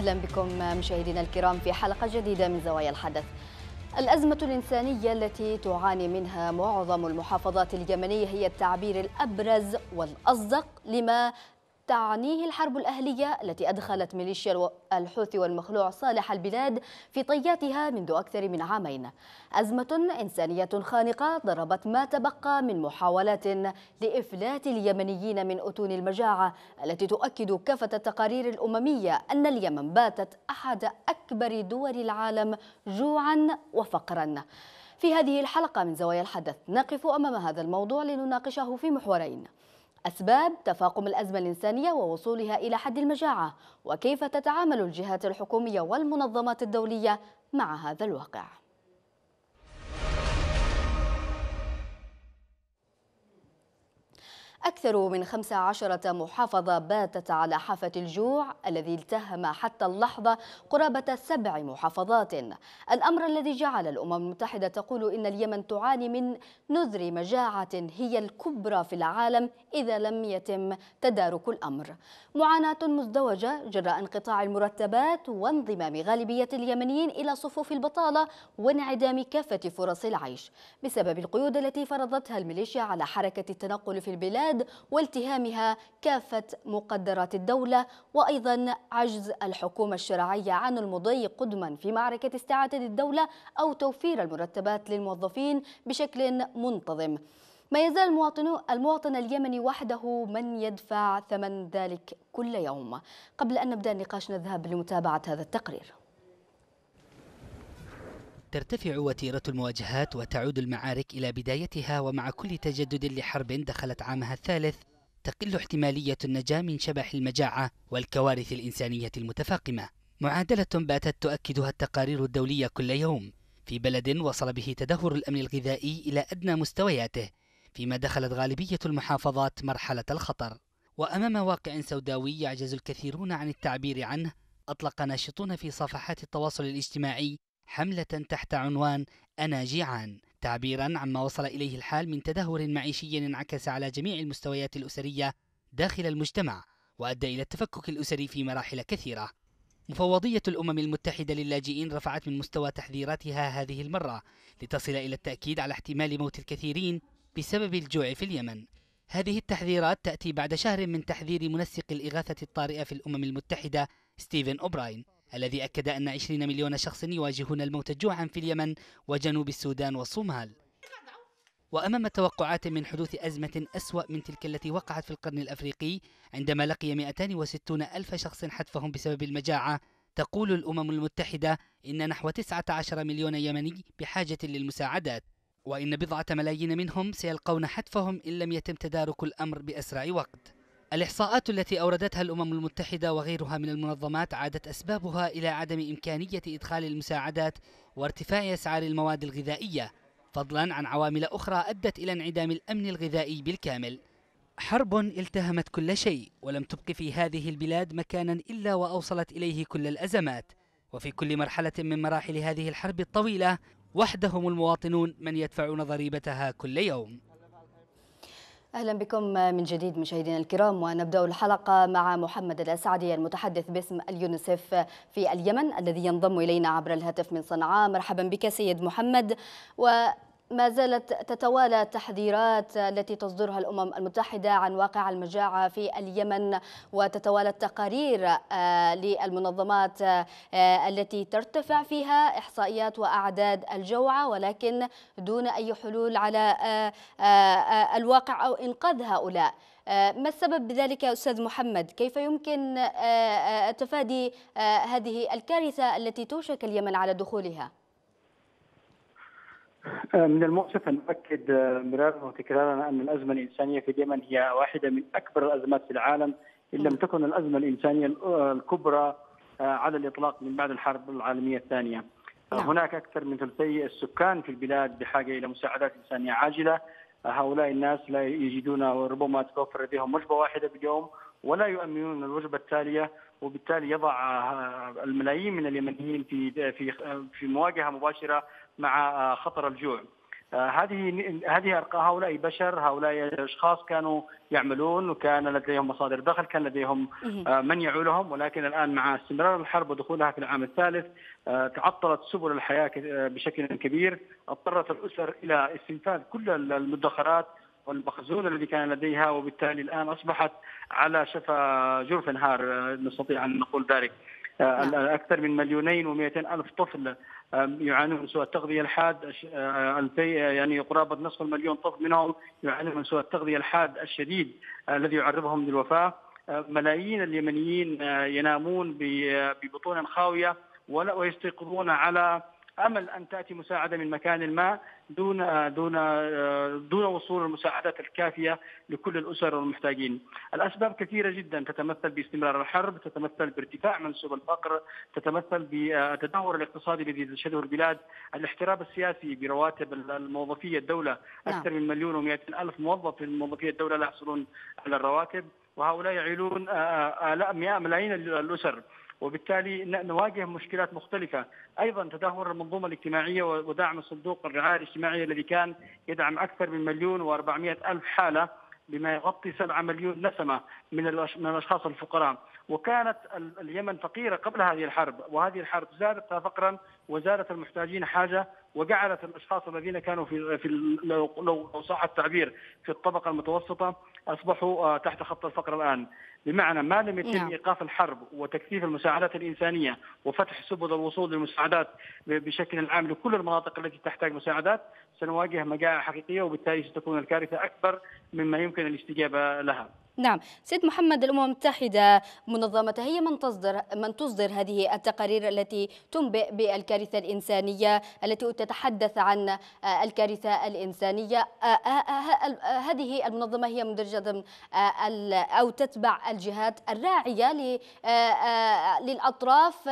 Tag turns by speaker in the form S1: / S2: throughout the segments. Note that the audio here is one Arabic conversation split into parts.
S1: أهلا بكم مشاهدينا الكرام في حلقة جديدة من زوايا الحدث. الأزمة الإنسانية التي تعاني منها معظم المحافظات اليمنية هي التعبير الأبرز والأصدق لما تعنيه الحرب الأهلية التي أدخلت ميليشيا الحوثي والمخلوع صالح البلاد في طياتها منذ أكثر من عامين. أزمة إنسانية خانقة ضربت ما تبقى من محاولات لإفلات اليمنيين من أتون المجاعة التي تؤكد كافة التقارير الأممية أن اليمن باتت أحد أكبر دول العالم جوعا وفقرا. في هذه الحلقة من زوايا الحدث نقف أمام هذا الموضوع لنناقشه في محورين. أسباب تفاقم الأزمة الإنسانية ووصولها إلى حد المجاعة وكيف تتعامل الجهات الحكومية والمنظمات الدولية مع هذا الواقع. أكثر من 15 محافظة باتت على حافة الجوع الذي التهم حتى اللحظة قرابة سبع محافظات. الأمر الذي جعل الأمم المتحدة تقول إن اليمن تعاني من نذر مجاعة هي الكبرى في العالم إذا لم يتم تدارك الأمر. معاناة مزدوجة جراء انقطاع المرتبات وانضمام غالبية اليمنيين إلى صفوف البطالة وانعدام كافة فرص العيش. بسبب القيود التي فرضتها الميليشيا على حركة التنقل في البلاد والتهامها كافة مقدرات الدولة. وأيضا عجز الحكومة الشرعية عن المضي قدما في معركة استعادة الدولة أو توفير المرتبات للموظفين بشكل منتظم. ما يزال المواطن المواطن اليمني وحده من يدفع ثمن ذلك كل يوم. قبل أن نبدأ النقاش نذهب لمتابعة هذا التقرير.
S2: ترتفع وتيرة المواجهات وتعود المعارك إلى بدايتها ومع كل تجدد لحرب دخلت عامها الثالث تقل احتمالية النجاة من شبح المجاعة والكوارث الإنسانية المتفاقمة. معادلة باتت تؤكدها التقارير الدولية كل يوم. في بلد وصل به تدهور الأمن الغذائي إلى أدنى مستوياته فيما دخلت غالبية المحافظات مرحلة الخطر. وأمام واقع سوداوي يعجز الكثيرون عن التعبير عنه أطلق ناشطون في صفحات التواصل الاجتماعي حملة تحت عنوان أنا جيعان تعبيرا عما وصل إليه الحال من تدهور معيشي انعكس على جميع المستويات الأسرية داخل المجتمع وأدى إلى التفكك الأسري في مراحل كثيرة. مفوضية الأمم المتحدة للاجئين رفعت من مستوى تحذيراتها هذه المرة لتصل إلى التأكيد على احتمال موت الكثيرين بسبب الجوع في اليمن. هذه التحذيرات تأتي بعد شهر من تحذير منسق الإغاثة الطارئة في الأمم المتحدة ستيفن أوبراين. الذي أكد أن 20 مليون شخص يواجهون الموت جوعا في اليمن وجنوب السودان والصومال. وأمام توقعات من حدوث أزمة أسوأ من تلك التي وقعت في القرن الأفريقي عندما لقي 260 ألف شخص حتفهم بسبب المجاعة تقول الأمم المتحدة إن نحو 19 مليون يمني بحاجة للمساعدات. وإن بضعة ملايين منهم سيلقون حتفهم إن لم يتم تدارك الأمر بأسرع وقت. الإحصاءات التي أوردتها الأمم المتحدة وغيرها من المنظمات عادت أسبابها إلى عدم إمكانية إدخال المساعدات وارتفاع أسعار المواد الغذائية فضلا عن عوامل أخرى أدت إلى انعدام الأمن الغذائي بالكامل. حرب التهمت كل شيء ولم تبق في هذه البلاد مكانا إلا وأوصلت إليه كل الأزمات. وفي كل مرحلة من مراحل هذه الحرب الطويلة وحدهم المواطنون من يدفعون ضريبتها كل يوم.
S1: أهلا بكم من جديد مشاهدينا الكرام ونبدأ الحلقة مع محمد الأسعدي المتحدث باسم اليونيسف في اليمن الذي ينضم إلينا عبر الهاتف من صنعاء. مرحبا بك سيد محمد. و ما زالت تتوالى التحذيرات التي تصدرها الأمم المتحدة عن واقع المجاعة في اليمن وتتوالى التقارير آه، للمنظمات آه، التي ترتفع فيها إحصائيات وأعداد الجوعى ولكن دون أي حلول على آه، الواقع أو إنقاذ هؤلاء ما السبب بذلك يا أستاذ محمد؟ كيف يمكن تفادي هذه الكارثة التي توشك اليمن على دخولها؟
S3: آه، من المؤسف أن نؤكد آه، مرارا وتكرارا أن الأزمة الإنسانية في اليمن هي واحدة من أكبر الأزمات في العالم إن لم تكن الأزمة الإنسانية آه، الكبرى على الإطلاق من بعد الحرب العالمية الثانية. نعم. هناك أكثر من ثلثي السكان في البلاد بحاجة إلى مساعدات إنسانية عاجلة. هؤلاء الناس لا يجدون وربما تتوفر لديهم وجبة واحدة باليوم ولا يؤمنون الوجبة التالية وبالتالي يضع الملايين من اليمنيين في في في مواجهة مباشرة مع خطر الجوع. هذه هذه هؤلاء بشر هؤلاء أشخاص كانوا يعملون وكان لديهم مصادر دخل كان لديهم من يعولهم. ولكن الآن مع استمرار الحرب ودخولها في العام الثالث تعطلت سبل الحياة بشكل كبير. اضطرت الأسر إلى استنفاذ كل المدخرات والمخزون الذي كان لديها وبالتالي الآن أصبحت على شفا جرف نهار نستطيع أن نقول ذلك. نعم. أكثر من مليونين و ألف طفل يعانون من سوء التغذية الحاد الفي يعني قرابة نصف المليون طفل منهم يعانون من سوء التغذية الحاد الشديد الذي يعرضهم للوفاة. ملايين اليمنيين ينامون ببطون خاوية ويستيقظون على أمل أن تأتي مساعدة من مكان ما دون دون دون وصول المساعدات الكافية لكل الأسر والمحتاجين. الأسباب كثيرة جدا تتمثل باستمرار الحرب، تتمثل بارتفاع منسوب الفقر، تتمثل بالتدهور الاقتصادي الذي تشهده البلاد، الاحتراب السياسي برواتب الموظفي الدولة، نعم. أكثر من مليون و ألف موظف من موظفي الدولة لا يحصلون على الرواتب، وهؤلاء يعيلون آلاف ملايين الأسر. وبالتالي نواجه مشكلات مختلفة أيضا تدهور المنظومة الاجتماعية ودعم صندوق الرعاية الاجتماعية الذي كان يدعم أكثر من مليون وأربعمائة ألف حالة بما يغطي 7 مليون نسمة من الأشخاص الفقراء وكانت اليمن فقيرة قبل هذه الحرب وهذه الحرب زادتها فقرا وزادت المحتاجين حاجة وجعلت الأشخاص الذين كانوا في في لو لو صح التعبير في الطبقة المتوسطة أصبحوا آه، تحت خط الفقر الآن بمعنى ما لم يتم نعم. إيقاف الحرب وتكثيف المساعدات الإنسانية وفتح سبل الوصول للمساعدات بشكل عام لكل المناطق التي تحتاج مساعدات سنواجه مجاعة حقيقية وبالتالي ستكون الكارثة أكبر مما يمكن الاستجابة لها.
S1: نعم. سيد محمد الأمم المتحدة منظمتها هي من تصدر من تصدر هذه التقارير التي تنبئ بالكارثة الإنسانية التي تتحدث عن آه، الكارثة الإنسانية. آه، آه، هذه المنظمة هي مندرجة أو تتبع الجهات الراعية للأطراف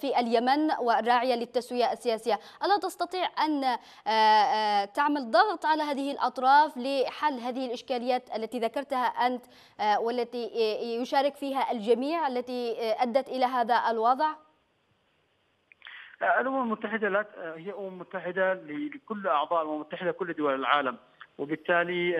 S1: في اليمن والراعية للتسوية السياسية. ألا تستطيع أن تعمل ضغط على هذه الأطراف لحل هذه الإشكاليات التي ذكرتها أنت آه، والتي يشارك فيها الجميع التي آه، أدت إلى هذا الوضع؟
S3: آه، الأمم المتحدة لا هي أمم متحدة لكل أعضاء الأمم المتحدة كل دول العالم. وبالتالي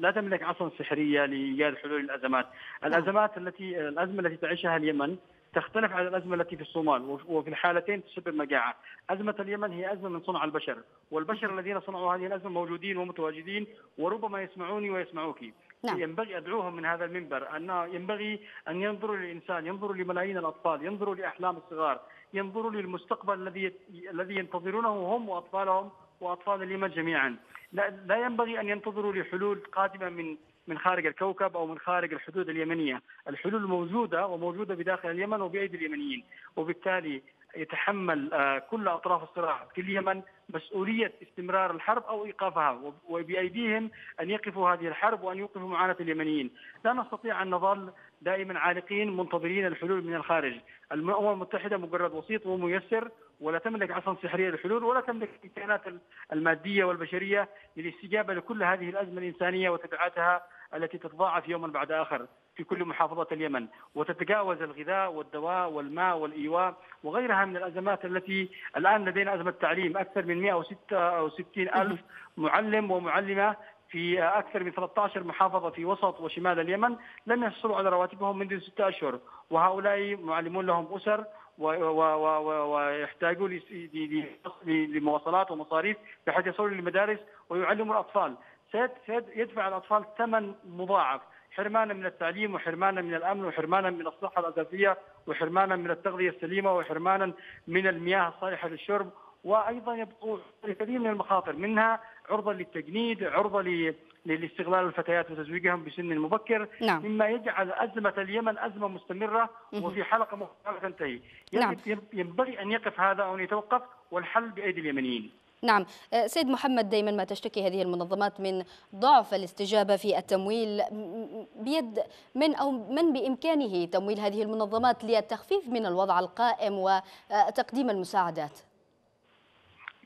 S3: لا تملك عصا سحرية لإيجاد حلول الأزمات، نعم. الأزمات التي الأزمة التي تعيشها اليمن تختلف عن الأزمة التي في الصومال وفي الحالتين تسبب مجاعة، أزمة اليمن هي أزمة من صنع البشر، والبشر الذين صنعوا هذه الأزمة موجودين ومتواجدين وربما يسمعوني ويسمعوك، نعم. ينبغي أدعوهم من هذا المنبر أن ينبغي أن ينظروا للإنسان، ينظروا لملايين الأطفال، ينظروا لأحلام الصغار، ينظروا للمستقبل الذي الذي ينتظرونه هم وأطفالهم وأطفال اليمن جميعا. لا, لا ينبغي أن ينتظروا لحلول قادمة من من خارج الكوكب أو من خارج الحدود اليمنية، الحلول موجودة وموجودة بداخل اليمن وبأيدي اليمنيين، وبالتالي يتحمل آه، كل أطراف الصراع في اليمن مسؤولية استمرار الحرب أو إيقافها وبأيديهم أن يقفوا هذه الحرب وأن يوقفوا معاناة اليمنيين، لا نستطيع أن نظل دائما عالقين منتظرين الحلول من الخارج، الامم المتحدة مجرد وسيط وميسر ولا تملك عصا سحرية للحلول ولا تملك الإمكانات المادية والبشرية للاستجابة لكل هذه الأزمة الإنسانية وتبعاتها التي تتضاعف يوما بعد آخر في كل محافظات اليمن وتتجاوز الغذاء والدواء والماء والإيواء وغيرها من الأزمات التي الآن لدينا أزمة تعليم. أكثر من 166 ألف معلم ومعلمة في أكثر من 13 محافظة في وسط وشمال اليمن لم يحصلوا على رواتبهم منذ ستة أشهر وهؤلاء معلمون لهم أسر ويحتاجوا لمواصلات ومصاريف بحيث يصلوا للمدارس ويعلموا الأطفال. سيدفع الأطفال ثمن مضاعف. حرمانا من التعليم وحرمانا من الأمن وحرمانا من الصحة الأساسية وحرمانا من التغذية السليمة وحرمانا من المياه الصالحة للشرب. وأيضا يبقوا الكثير من المخاطر منها عرضة للتجنيد عرضة لاستغلال الفتيات وتزويجهم بسن مبكر. نعم. مما يجعل أزمة اليمن أزمة مستمرة وفي حلقة مختلفه تنتهي. نعم. ينبغي أن يقف هذا أو أن يتوقف والحل بأيدي اليمنيين.
S1: نعم. أه، سيد محمد دائما ما تشتكي هذه المنظمات من ضعف الاستجابة في التمويل بيد من أو من بإمكانه تمويل هذه المنظمات للتخفيف من الوضع القائم وتقديم المساعدات؟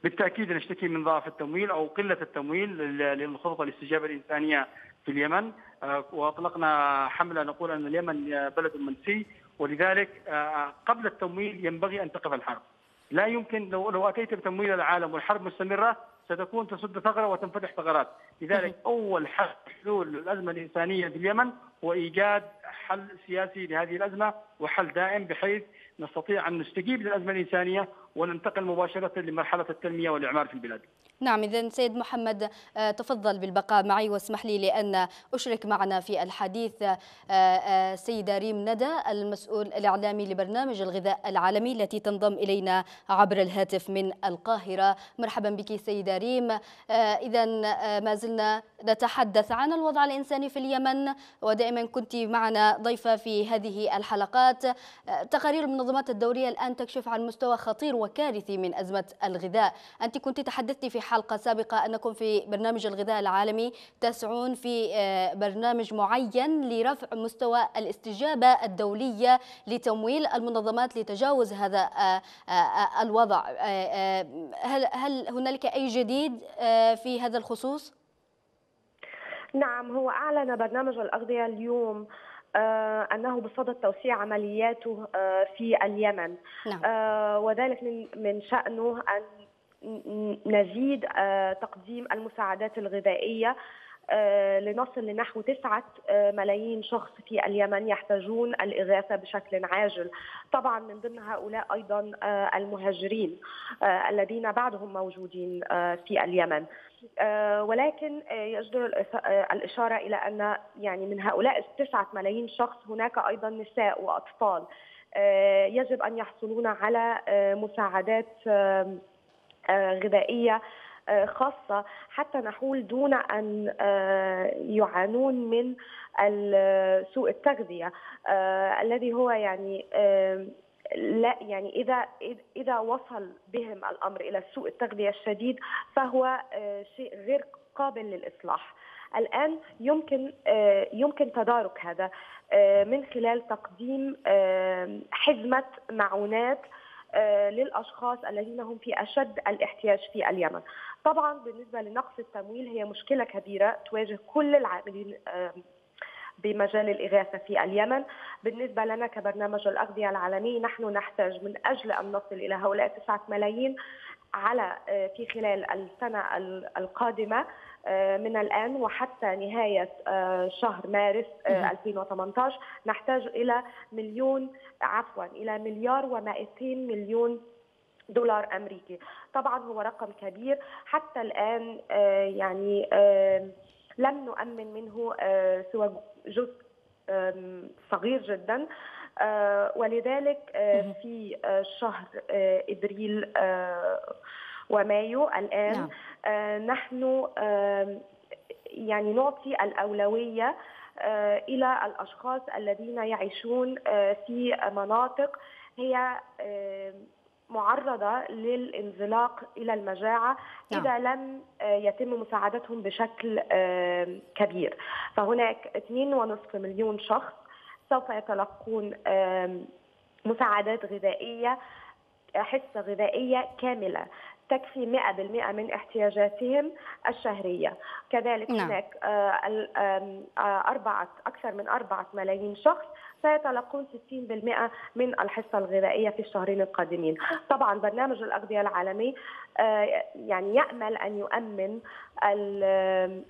S3: بالتأكيد نشتكي من ضعف التمويل أو قلة التمويل للخطط الاستجابة الإنسانية في اليمن. أه، وأطلقنا حملة نقول أن اليمن بلد منسي ولذلك أه، قبل التمويل ينبغي أن تقف الحرب. لا يمكن لو لو أتيت بتمويل العالم والحرب مستمرة ستكون تسد ثغرة وتنفتح ثغرات، لذلك أول حل حلول الازمه الإنسانية في اليمن هو إيجاد حل سياسي لهذه الأزمة وحل دائم بحيث نستطيع أن نستجيب للأزمة الإنسانية وننتقل مباشرة لمرحلة التنمية والإعمار في البلاد.
S1: نعم إذا سيد محمد آه، تفضل بالبقاء معي واسمح لي لأن أشرك معنا في الحديث آه، آه، سيدة ريم ندى المسؤول الإعلامي لبرنامج الغذاء العالمي التي تنضم إلينا عبر الهاتف من القاهرة. مرحبا بك سيدة ريم. إذا ما زلنا نتحدث عن الوضع الإنساني في اليمن ودائما كنت معنا ضيفة في هذه الحلقات. تقارير المنظمات الدولية الآن تكشف عن مستوى خطير وكارثي من أزمة الغذاء أنت كنت تحدثت في حلقة سابقة أنكم في برنامج الغذاء العالمي تسعون في آه، برنامج معين لرفع مستوى الاستجابة الدولية لتمويل المنظمات لتجاوز هذا آه، آه، الوضع هل هل هنالك أي جديد في هذا الخصوص؟
S4: نعم هو أعلن برنامج الأغذية اليوم أنه بصدد توسيع عملياته في اليمن. نعم. وذلك من شأنه أن نزيد آه، تقديم المساعدات الغذائية آه، لنصل لنحو تسعة آه، ملايين شخص في اليمن يحتاجون الإغاثة بشكل عاجل. طبعا من ضمن هؤلاء أيضا المهاجرين الذين بعدهم موجودين في اليمن. ولكن يجدر الإشارة إلى أن يعني من هؤلاء التسعة ملايين شخص هناك أيضا نساء وأطفال. يجب أن يحصلون على مساعدات آه، غذائية آه، خاصة حتى نحول دون أن آه، يعانون من سوء التغذية. الذي هو يعني لا يعني إذا إذا وصل بهم الأمر إلى سوء التغذية الشديد فهو شيء غير قابل للإصلاح. الآن يمكن يمكن تدارك هذا من خلال تقديم حزمة معونات آه، للأشخاص الذين هم في أشد الاحتياج في اليمن. طبعا بالنسبة لنقص التمويل هي مشكلة كبيرة تواجه كل العاملين بمجال الإغاثة في اليمن. بالنسبة لنا كبرنامج الأغذية العالمي نحن نحتاج من أجل أن نصل إلى هؤلاء تسعة ملايين على آه، في خلال السنة القادمة آه، من الآن وحتى نهاية آه، شهر مارس 2018 نحتاج إلى مليون عفوا إلى مليار و200 مليون دولار أمريكي. طبعا هو رقم كبير. حتى الآن يعني لم نؤمن منه سوى جزء صغير جدا ولذلك في شهر إبريل ومايو الآن نعم. آه نحن آه يعني نعطي الأولوية آه إلى الأشخاص الذين يعيشون آه في مناطق هي آه معرضة للانزلاق إلى المجاعة نعم. إذا لم آه، يتم مساعدتهم بشكل كبير فهناك 2.5 مليون شخص سوف يتلقون مساعدات غذائية حصة غذائية كاملة تكفي 100% من احتياجاتهم الشهرية. كذلك نعم. هناك آه، آه، أربعة أكثر من أربعة ملايين شخص سيتلقون 60% من الحصة الغذائية في الشهرين القادمين. طبعا برنامج الأغذية العالمي آه، يعني يأمل أن يؤمن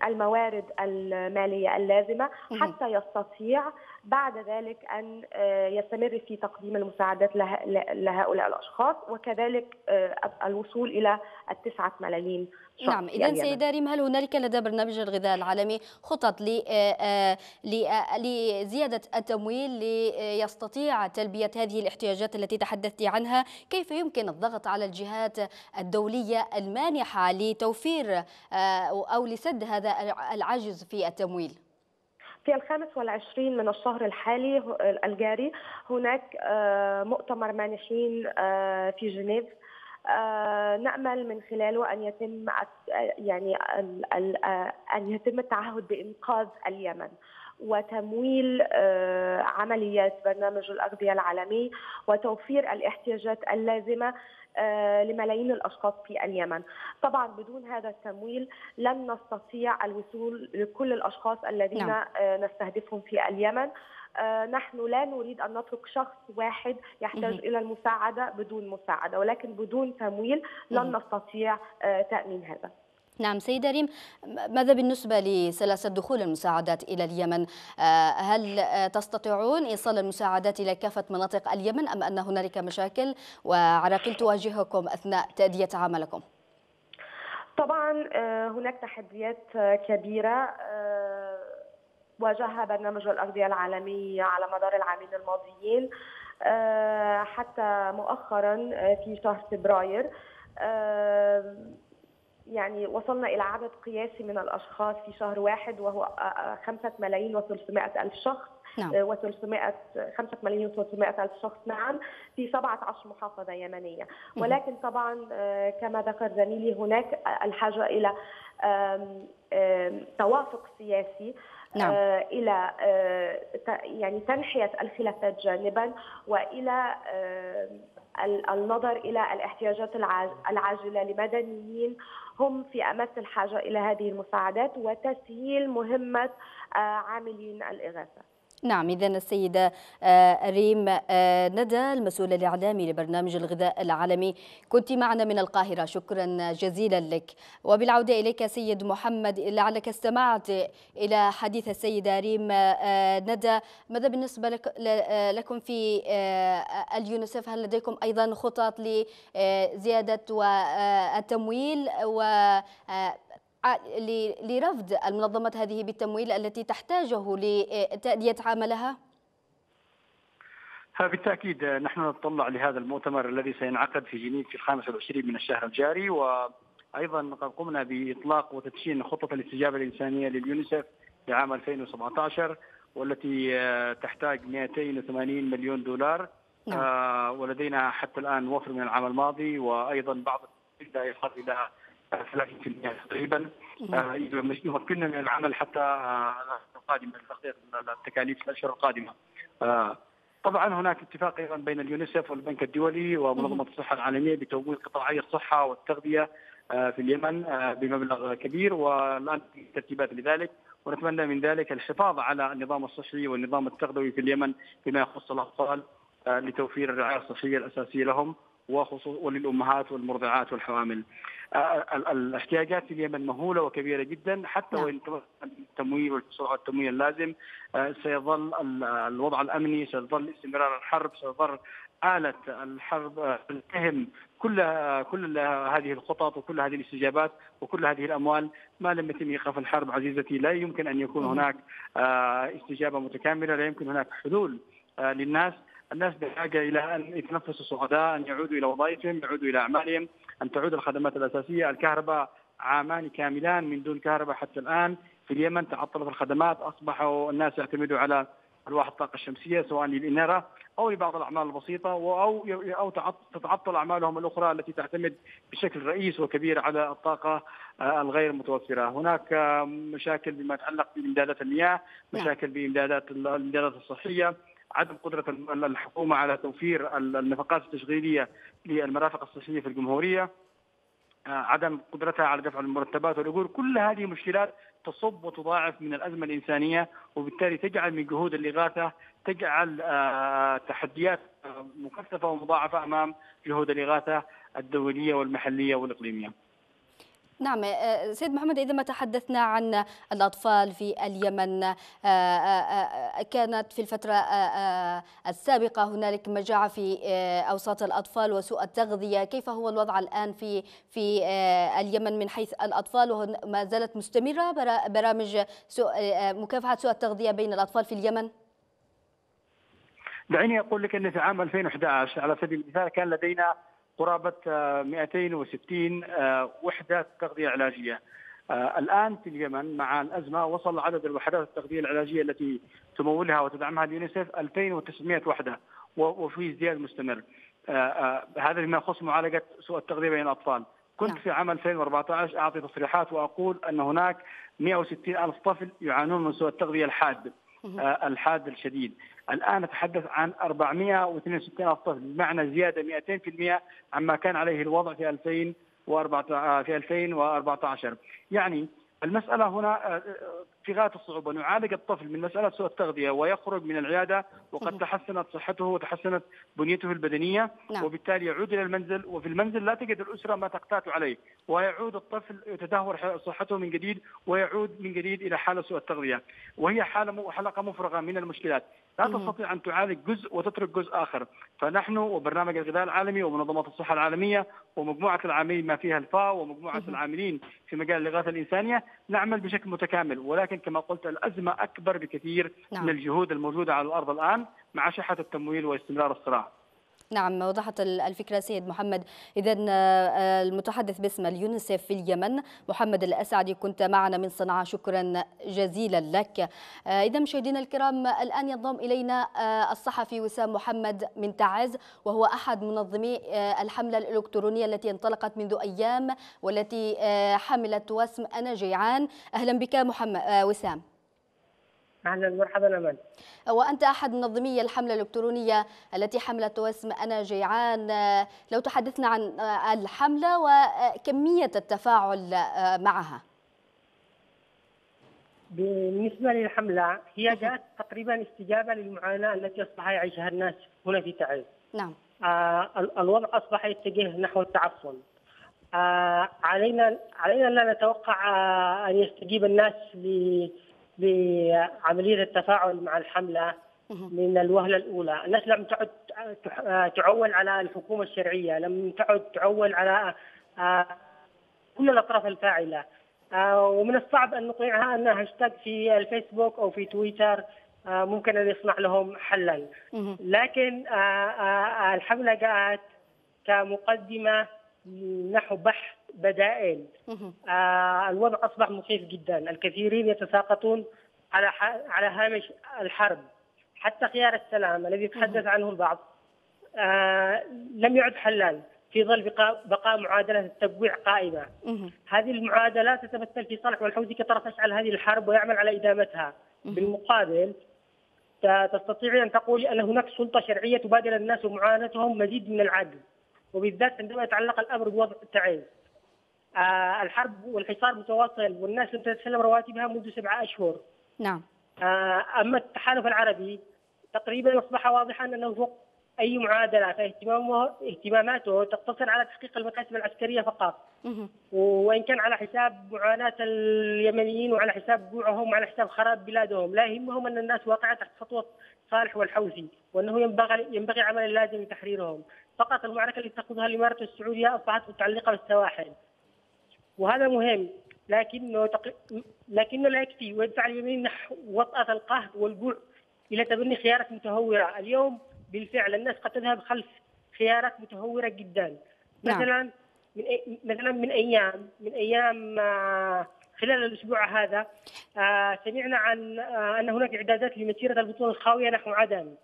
S4: الموارد المالية اللازمة حتى يستطيع بعد ذلك أن آه، يستمر في تقديم المساعدات لهؤلاء الأشخاص وكذلك آه، الوصول إلى التسعة ملايين
S1: نعم إذا سيدة ريم هل هنالك لدى برنامج الغذاء العالمي خطط آه، لزيادة التمويل ليستطيع تلبية هذه الاحتياجات التي تحدثت عنها كيف يمكن الضغط على الجهات الدولية المانحة لتوفير أو لسد هذا العجز في التمويل؟
S4: في الخامس والعشرين من الشهر الحالي الجاري هناك آه، مؤتمر مانحين آه، في جنيف. آه، نأمل من خلاله أن يتم يعني أن يتم التعهد بإنقاذ اليمن. وتمويل عمليات برنامج الأغذية العالمي وتوفير الاحتياجات اللازمة آه، لملايين الأشخاص في اليمن. طبعا بدون هذا التمويل لن نستطيع الوصول لكل الأشخاص الذين نعم. آه، نستهدفهم في اليمن. آه، نحن لا نريد أن نترك شخص واحد يحتاج إلى المساعدة بدون مساعدة ولكن بدون تمويل لن نستطيع تأمين هذا.
S1: نعم سيدة ريم ماذا بالنسبة لسلاسة دخول المساعدات إلى اليمن؟ آه، هل تستطيعون إيصال المساعدات إلى كافة مناطق اليمن أم أن هنالك مشاكل؟ وعراقيل تواجهكم أثناء تأدية عملكم؟
S4: طبعا آه، هناك تحديات كبيرة. آه، واجهها برنامج الأغذية العالمي على مدار العامين الماضيين حتى مؤخرا في شهر فبراير. يعني وصلنا إلى عدد قياسي من الأشخاص في شهر واحد وهو خمسة ملايين وثلثمائة ألف شخص نعم. و300 5 ملايين و300 ألف شخص معا في 17 محافظة يمنية ولكن طبعا كما ذكر زميلي هناك الحاجة إلى توافق سياسي نعم. إلى يعني تنحية الخلافات جانبا وإلى النظر إلى الاحتياجات العاجلة لمدنيين هم في أمس الحاجة إلى هذه المساعدات وتسهيل مهمة آه، عاملين الإغاثة.
S1: نعم إذا السيدة آه، ريم آه، ندى المسؤولة الإعلامي لبرنامج الغذاء العالمي. كنت معنا من القاهرة. شكرا جزيلا لك. وبالعودة إليك سيد محمد لعلك استمعت إلى حديث السيدة ريم آه، ندى. ماذا بالنسبة لكم في اليونسف هل لديكم أيضا خطط لزيادة التمويل و لرفض المنظمات هذه بالتمويل التي تحتاجه لتأدية عملها؟
S3: بالتأكيد نحن نتطلع لهذا المؤتمر الذي سينعقد في جنيف في الخامس والعشرين من الشهر الجاري وأيضا قد قمنا بإطلاق وتدشين خطة الاستجابة الإنسانية لليونيسف لعام 2017 والتي تحتاج 280 مليون دولار نعم. آه، ولدينا حتى الآن وفر من العام الماضي وأيضا بعض يصل إلى 30% تقريبا آه، يمكننا من العمل حتى آه، القادمه التكاليف الأشهر القادمة. آه، طبعا هناك اتفاق أيضا بين اليونيسف والبنك الدولي ومنظمة الصحة العالمية بتمويل قطاعي الصحة والتغذية في اليمن بمبلغ كبير والآن في ترتيبات لذلك ونتمنى من ذلك الحفاظ على النظام الصحي والنظام التغذوي في اليمن فيما يخص الأطفال لتوفير الرعاية الصحية الأساسية لهم وخصوص وللأمهات والمرضعات والحوامل. الاحتياجات في اليمن مهولة وكبيرة جدا. حتى نعم. وإن التمويل على التمويل اللازم آه، سيظل الوضع الأمني سيظل استمرار الحرب سيظل آلة الحرب آه، تلتهم كل كل هذه الخطط وكل هذه الاستجابات وكل هذه الأموال. ما لم يتم إيقاف الحرب عزيزتي لا يمكن أن يكون هناك آه، استجابة متكاملة لا يمكن هناك حلول للناس. الناس بحاجة إلى أن يتنفسوا سعداء أن يعودوا إلى وظائفهم يعودوا إلى أعمالهم أن تعود الخدمات الأساسية. الكهرباء عامان كاملان من دون كهرباء حتى الآن. في اليمن تعطلت الخدمات أصبحوا الناس يعتمدوا على ألواح الطاقة الشمسية سواء للإنارة أو لبعض الأعمال البسيطة أو أو تتعطل أعمالهم الأخرى التي تعتمد بشكل رئيس وكبير على الطاقة آه، الغير متوفرة، هناك مشاكل بما يتعلق بإمدادات المياه، نعم. مشاكل بإمدادات الإمدادات الصحية، عدم قدرة الحكومة على توفير النفقات التشغيلية للمرافق الصحية في الجمهورية. آه، عدم قدرتها على دفع المرتبات والأجور. كل هذه مشكلات تصب وتضاعف من الأزمة الإنسانية وبالتالي تجعل من جهود الإغاثة تجعل آه، تحديات آه، مكثفة ومضاعفة أمام جهود الإغاثة الدولية والمحلية والإقليمية.
S1: نعم آه، سيد محمد إذا ما تحدثنا عن الأطفال في اليمن آه، آه، كانت في الفترة السابقة هنالك مجاعة في أوساط الأطفال وسوء التغذية كيف هو الوضع الآن في في اليمن من حيث الأطفال وما زالت مستمرة برامج سوء مكافحة سوء التغذية بين الأطفال في اليمن؟
S3: دعيني أقول لك أن في عام 2011 على سبيل المثال كان لدينا قرابة 260 آه، آه، وحدة تغذية علاجية. آه، الآن في اليمن مع الأزمة وصل عدد الوحدات التغذية العلاجية التي تمولها وتدعمها اليونيسف 2900 وحدة وفي ازدياد مستمر. هذا بما يخص معالجة سوء التغذية بين الأطفال. كنت نعم. في عام 2014 أعطي تصريحات وأقول أن هناك 160 ألف طفل يعانون من سوء التغذية الحاد الحاد الشديد. الآن نتحدث عن 462 الف طفل بمعنى زيادة 200% عما كان عليه الوضع في 2014 في 2014 يعني المسألة هنا في غاية الصعوبة. نعالج الطفل من مسألة سوء التغذية ويخرج من العيادة وقد تحسنت صحته وتحسنت بنيته البدنية نعم. وبالتالي يعود إلى المنزل وفي المنزل لا تجد الأسرة ما تقتات عليه ويعود الطفل يتدهور صحته من جديد ويعود من جديد إلى حالة سوء التغذية وهي حالة حلقة مفرغة من المشكلات. لا تستطيع أن تعالج جزء وتترك جزء آخر، فنحن وبرنامج الغذاء العالمي ومنظمه الصحة العالمية ومجموعة العاملين ما فيها الفاو ومجموعة العاملين في مجال الإغاثة الإنسانية نعمل بشكل متكامل ولكن كما قلت الأزمة أكبر بكثير نعم. من الجهود الموجودة على الأرض الآن مع شحة التمويل واستمرار الصراع.
S1: نعم وضحت الفكرة سيد محمد. إذا آه، المتحدث باسم اليونيسف في اليمن محمد الأسعدي كنت معنا من صنعاء. شكرا جزيلا لك. آه، إذا مشاهدينا الكرام الآن ينضم إلينا آه، الصحفي وسام محمد من تعز وهو أحد منظمي الحملة الإلكترونية التي انطلقت منذ أيام والتي حملت وسم أنا جيعان. أهلا بك محمد وسام.
S5: أهلا مرحبا أمان.
S1: وأنت أحد منظمي الحملة الإلكترونية التي حملت واسم أنا جيعان. لو تحدثنا عن الحملة وكمية التفاعل معها.
S5: بالنسبة للحملة هي جاءت تقريبا استجابة للمعاناة التي أصبح يعيشها الناس هنا في تعز
S1: نعم.
S5: آه الوضع أصبح يتجه نحو التعفن. آه علينا علينا لا نتوقع آه أن يستجيب الناس بعملية التفاعل مع الحملة من الوهلة الأولى، الناس لم تعد تعول على الحكومة الشرعية، لم تعد تعول على آه، كل الأطراف الفاعلة. آه، ومن الصعب أن نقنعها ان هاشتاج في الفيسبوك أو في تويتر آه، ممكن أن يصنع لهم حلا. لكن الحملة جاءت كمقدمة نحو بحث بدائل آه الوضع أصبح مخيف جدا الكثيرين يتساقطون على على هامش الحرب حتى خيار السلام الذي يتحدث عنه البعض آه لم يعد حلا في ظل بقاء, بقاء معادلة التبويع قائمة. هذه المعادلات تتمثل في صالح والحوثي كطرف يشعل هذه الحرب ويعمل على إدامتها. بالمقابل تستطيع أن تقول أن هناك سلطة شرعية تبادل الناس ومعاناتهم مزيد من العدل. وبالذات عندما يتعلق الأمر بوضع التعيين. آه الحرب والحصار متواصل والناس لم تتسلم رواتبها منذ سبعة أشهر.
S1: نعم.
S5: آه أما التحالف العربي تقريبا أصبح واضحا أنه فوق أي معادلة فاهتمامه اهتماماته تقتصر على تحقيق المكاسب العسكرية فقط. وإن كان على حساب معاناة اليمنيين وعلى حساب جوعهم وعلى حساب خراب بلادهم لا يهمهم أن الناس واقعة تحت خطوة صالح والحوثي وأنه ينبغي ينبغي عمل اللازم لتحريرهم. فقط المعركة التي تأخذها الإمارات السعودية أصبحت متعلقة بالسواحل. وهذا مهم لكنه تق... لكنه لا يكفي ويدفع اليمين نحو وطأة القهر والجوع إلى تبني خيارات متهورة. اليوم بالفعل الناس قد تذهب خلف خيارات متهورة جدا. نعم. مثلا من أي... مثلا من أيام من أيام آه، خلال الأسبوع هذا آه، سمعنا عن آه، أن هناك إعدادات لمسيرة البطولة الخاوية نحو عدن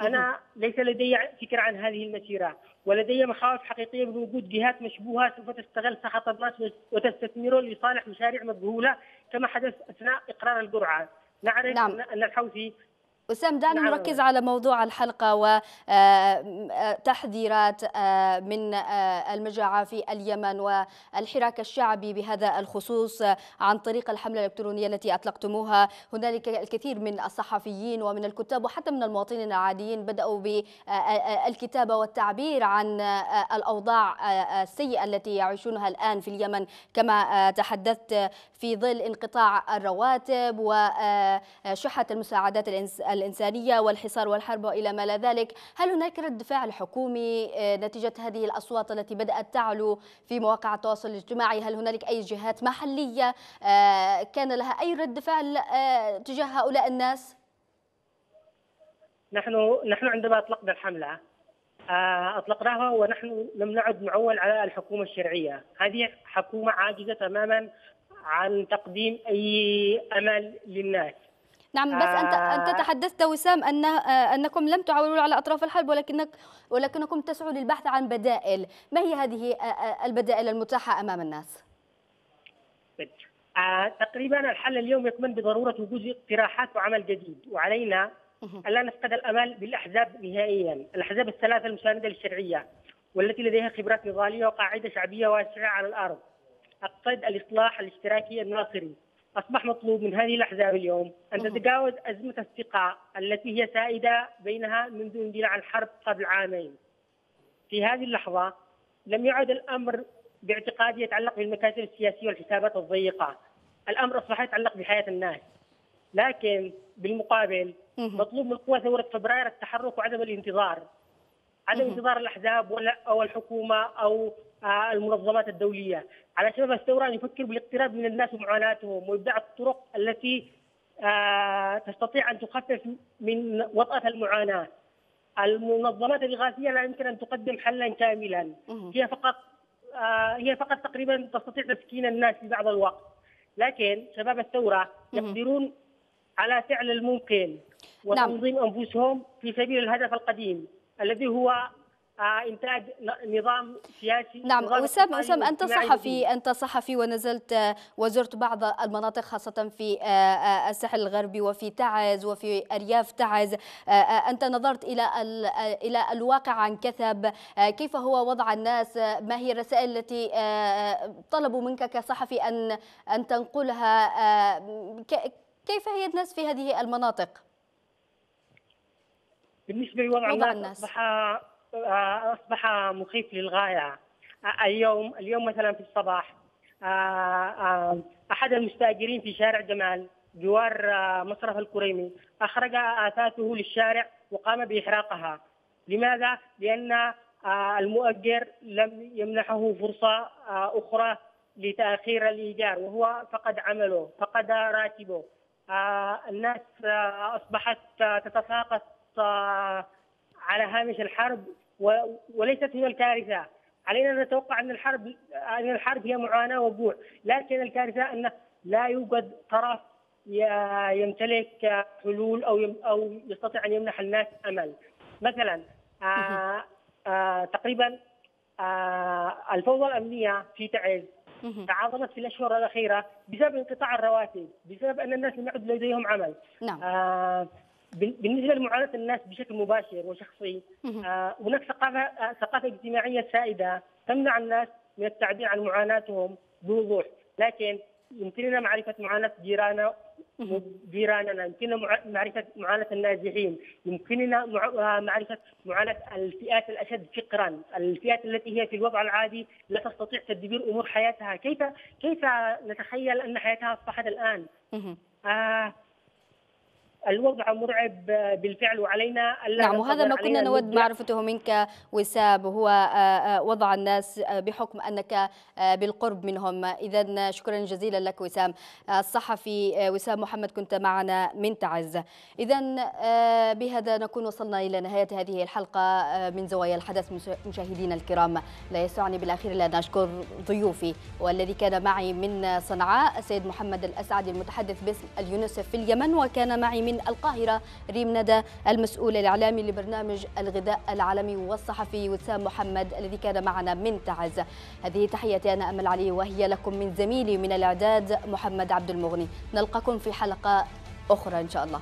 S5: أنا ليس لدي فكرة عن هذه المسيرة. ولدي مخاوف حقيقية من وجود جهات مشبوهه سوف تستغل سخط الناس وتستثمره لصالح مشاريع مجهوله كما حدث أثناء إقرار القرعه نعرف نعم. أن الحوثي
S1: وسام دعنا نعم. نركز على موضوع الحلقة وتحذيرات آه، آه، من آه، المجاعة في اليمن والحراك الشعبي بهذا الخصوص عن طريق الحملة الإلكترونية التي أطلقتموها هنالك الكثير من الصحفيين ومن الكتاب وحتى من المواطنين العاديين بدأوا بالكتابة والتعبير عن الأوضاع السيئة التي يعيشونها الآن في اليمن كما تحدثت في ظل انقطاع الرواتب وشحة المساعدات الإنسانية والحصار والحرب وإلى ما لا ذلك هل هناك رد فعل حكومي آه، نتيجة هذه الأصوات التي بدأت تعلو في مواقع التواصل الاجتماعي هل هنالك أي جهات محلية آه، كان لها أي رد فعل آه، تجاه هؤلاء الناس؟
S5: نحن نحن عندما أطلقنا الحملة أطلقناها ونحن لم نعد نعول على الحكومة الشرعية، هذه حكومة عاجزة تماما عن تقديم أي أمل للناس.
S1: نعم بس أنت أنت آه. تحدثت وسام أن آه، أنكم لم تعولوا على أطراف الحرب ولكنك ولكنكم تسعوا للبحث عن بدائل، ما هي هذه آه، البدائل المتاحة أمام الناس؟
S5: تقريبا الحل اليوم يكمن بضرورة وجود اقتراحات وعمل جديد وعلينا ألا نفقد الأمل بالأحزاب نهائيا، الأحزاب الثلاثة المسانده للشرعية والتي لديها خبرات نضالية وقاعدة شعبية واسعة على الأرض. أقصد الإصلاح الاشتراكي الناصري اصبح مطلوب من هذه الاحزاب اليوم أن تتجاوز أزمة الثقة التي هي سائدة بينها منذ اندلاع الحرب قبل عامين. في هذه اللحظة لم يعد الأمر باعتقادي يتعلق بالمكاتب السياسية والحسابات الضيقة. الأمر اصبح يتعلق بحياة الناس. لكن بالمقابل مطلوب من قوى ثورة فبراير التحرك وعدم الانتظار. عدم انتظار الأحزاب ولا أو الحكومة أو آه، المنظمات الدولية على شباب الثورة أن يفكر بالاقتراب من الناس ومعاناتهم وإبداع الطرق التي آه، تستطيع أن تخفف من وطأة المعاناة. المنظمات الاغاثيه لا يمكن أن تقدم حلا كاملا هي فقط آه، هي فقط تقريبا تستطيع تسكين الناس في بعض الوقت لكن شباب الثورة يقدرون على فعل الممكن نعم. وتنظيم نعم. أنفسهم في سبيل الهدف القديم الذي هو آه، إنتاج نظام سياسي
S1: نعم وسام وسام أنت صحفي أنت صحفي ونزلت آه، وزرت بعض المناطق خاصة في آه، الساحل الغربي وفي تعز وفي أرياف تعز. أنت نظرت إلى إلى الواقع عن كثب. كيف هو وضع الناس؟ ما هي الرسائل التي طلبوا منك كصحفي أن أن تنقلها؟ كيف هي الناس في هذه المناطق؟
S5: بالنسبة لوضع الناس, الناس. أصبح أصبح مخيف للغاية اليوم اليوم مثلا في الصباح أحد المستأجرين في شارع جمال جوار مصرف الكريمي أخرج آثاثه للشارع وقام بإحراقها لماذا؟ لأن المؤجر لم يمنحه فرصة أخرى لتأخير الإيجار وهو فقد عمله فقد راتبه الناس أصبحت تتساقط على هامش الحرب وليست هي الكارثة. علينا أن نتوقع أن الحرب أن الحرب هي معاناة وجوع لكن الكارثة أن لا يوجد طرف يمتلك حلول أو أو يستطيع أن يمنح الناس أمل. مثلا آآ آآ تقريبا آآ الفوضى الأمنية في تعز. تعاظمت في الأشهر الأخيرة بسبب انقطاع الرواتب بسبب أن الناس لم يعد لديهم عمل.
S1: نعم.
S5: بالنسبة لمعاناة الناس بشكل مباشر وشخصي آه هناك ثقافة آه ثقافة اجتماعية سائدة تمنع الناس من التعبير عن معاناتهم بوضوح. لكن يمكننا معرفة معاناة جيراننا جيراننا يمكننا معرفة معاناة النازحين. يمكننا آه، معرفة معاناة الفئات الأشد فقرا. الفئات التي هي في الوضع العادي لا تستطيع تدبير أمور حياتها. كيف كيف نتخيل أن حياتها أصبحت الآن؟ آه الوضع مرعب بالفعل وعلينا
S1: ألا نعم وهذا ما كنا نود معرفته منك وسام هو آه، آه، وضع الناس آه، بحكم أنك بالقرب منهم. إذا شكرا جزيلا لك وسام. الصحفي وسام محمد كنت معنا من تعز. إذا بهذا نكون وصلنا إلى نهاية هذه الحلقة. من زوايا الحدث مشاهدينا الكرام لا يسعني بالأخير إلا أن أشكر ضيوفي والذي كان معي من صنعاء السيد محمد الأسعد المتحدث باسم اليونسف في اليمن وكان معي من من القاهرة. ريم ندى المسؤول الإعلامي لبرنامج الغذاء العالمي والصحفي وسام محمد الذي كان معنا من تعز. هذه تحياتي أنا أمل علي وهي لكم من زميلي من الإعداد محمد عبد المغني. نلقاكم في حلقة أخرى إن شاء الله.